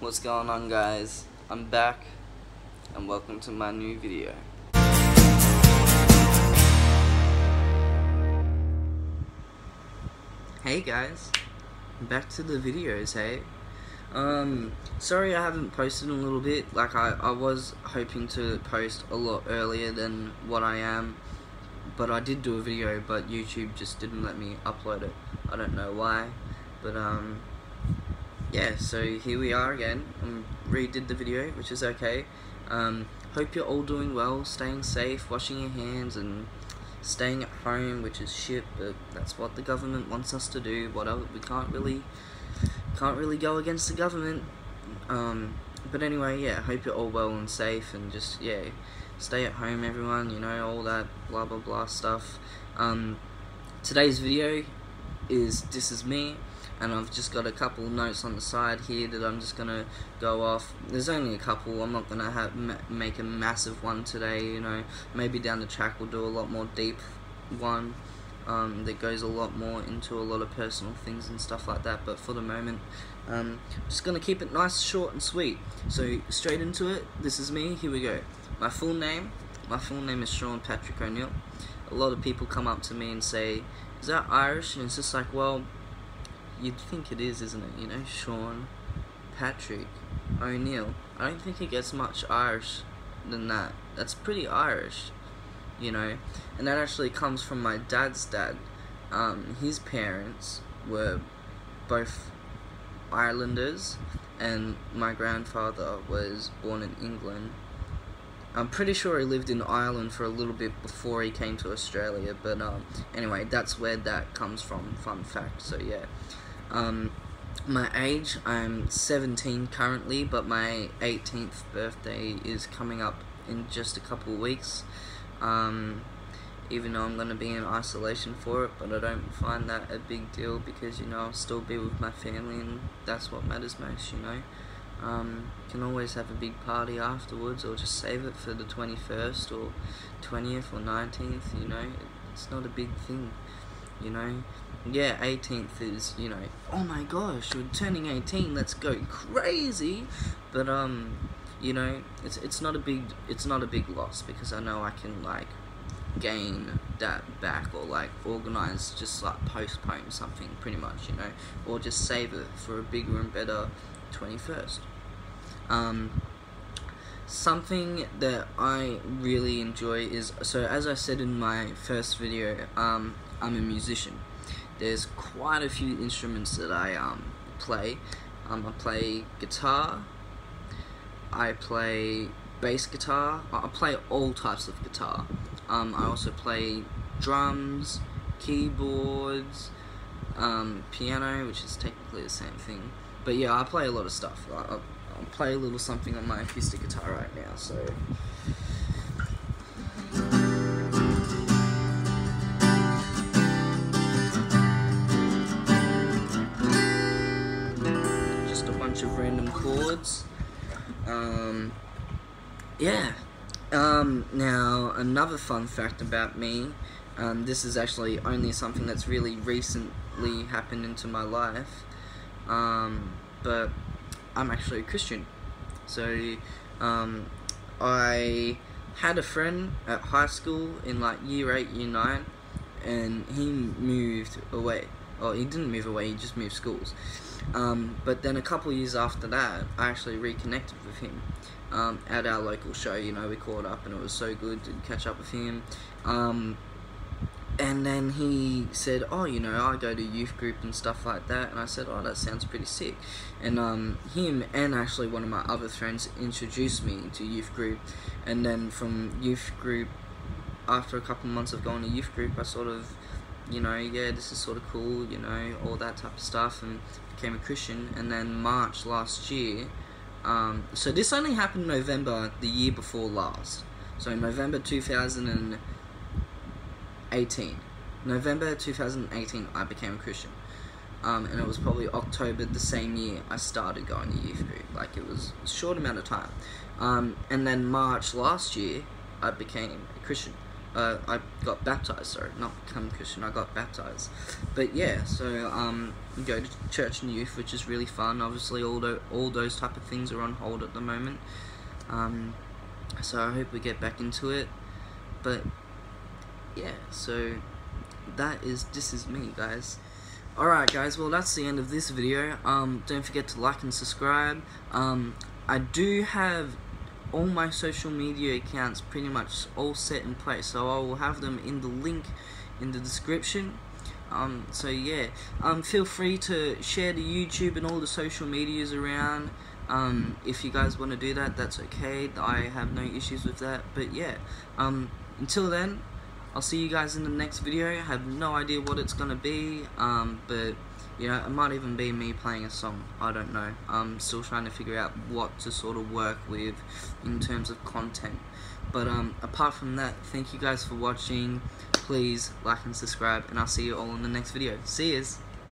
What's going on guys? I'm back and welcome to my new video. Hey guys, back to the videos, hey? Um, sorry I haven't posted in a little bit, like I, I was hoping to post a lot earlier than what I am, but I did do a video, but YouTube just didn't let me upload it. I don't know why, but um, yeah, so here we are again. Um, redid the video, which is okay. Um, hope you're all doing well, staying safe, washing your hands, and staying at home, which is shit, but that's what the government wants us to do. Whatever, we can't really, can't really go against the government. Um, but anyway, yeah, hope you're all well and safe, and just yeah, stay at home, everyone. You know all that blah blah blah stuff. Um, today's video is this is me and I've just got a couple notes on the side here that I'm just gonna go off. There's only a couple. I'm not gonna have make a massive one today. You know, maybe down the track we'll do a lot more deep one um, that goes a lot more into a lot of personal things and stuff like that. But for the moment, um, just gonna keep it nice, short, and sweet. So straight into it. This is me. Here we go. My full name. My full name is Sean Patrick O'Neill. A lot of people come up to me and say, "Is that Irish?" And it's just like, well You'd think it is, isn't it? You know, Sean, Patrick, O'Neill. I don't think it gets much Irish than that. That's pretty Irish, you know. And that actually comes from my dad's dad. Um, his parents were both Irelanders, and my grandfather was born in England. I'm pretty sure he lived in Ireland for a little bit before he came to Australia, but um, anyway, that's where that comes from. Fun fact. So yeah. Um, my age, I'm 17 currently, but my 18th birthday is coming up in just a couple weeks. Um, even though I'm going to be in isolation for it, but I don't find that a big deal because, you know, I'll still be with my family and that's what matters most, you know. Um, can always have a big party afterwards or just save it for the 21st or 20th or 19th, you know. It's not a big thing, you know yeah, 18th is, you know, oh my gosh, we're turning 18, let's go crazy. But, um, you know, it's, it's not a big, it's not a big loss because I know I can, like, gain that back or, like, organize, just, like, postpone something pretty much, you know, or just save it for a bigger and better 21st. Um, something that I really enjoy is, so as I said in my first video, um, I'm a musician there's quite a few instruments that I um, play. Um, I play guitar, I play bass guitar, I play all types of guitar. Um, I also play drums, keyboards, um, piano, which is technically the same thing. But yeah, I play a lot of stuff. I, I'll play a little something on my acoustic guitar right now, so Um, yeah. Um, now, another fun fact about me, um, this is actually only something that's really recently happened into my life, um, but I'm actually a Christian. So, um, I had a friend at high school in like year 8, year 9, and he moved away. Oh, he didn't move away, he just moved schools. Um, but then a couple years after that, I actually reconnected with him um, at our local show. You know, we caught up and it was so good to catch up with him. Um, and then he said, "Oh, you know, I go to youth group and stuff like that." And I said, "Oh, that sounds pretty sick." And um, him and actually one of my other friends introduced me to youth group. And then from youth group, after a couple months of going to youth group, I sort of you know, yeah, this is sort of cool, you know, all that type of stuff, and became a Christian. And then March last year, um, so this only happened November the year before last. So November 2018. November 2018, I became a Christian. Um, and it was probably October the same year I started going to youth group. Like it was a short amount of time. Um, and then March last year, I became a Christian. Uh, I got baptized. Sorry, not become Christian. I got baptized. But yeah, so um, go to church and youth, which is really fun. Obviously, all the, all those type of things are on hold at the moment. Um, so I hope we get back into it. But yeah, so that is this is me, guys. Alright guys, well that's the end of this video. Um, don't forget to like and subscribe. Um, I do have all my social media accounts pretty much all set in place, so I will have them in the link in the description. Um, so yeah, um, feel free to share the YouTube and all the social medias around. Um, if you guys want to do that, that's okay. I have no issues with that. But yeah, um, until then, I'll see you guys in the next video. I have no idea what it's gonna be, um, but you know, it might even be me playing a song. I don't know. I'm still trying to figure out what to sort of work with in terms of content. But um, apart from that, thank you guys for watching. Please like and subscribe, and I'll see you all in the next video. See yous.